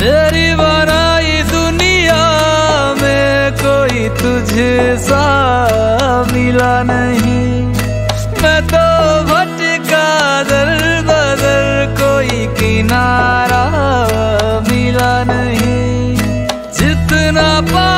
तेरी बनाई दुनिया में कोई तुझे सा मिला नहीं। मैं तो भटका दल बदल कोई किनारा मिला नहीं। जितना पा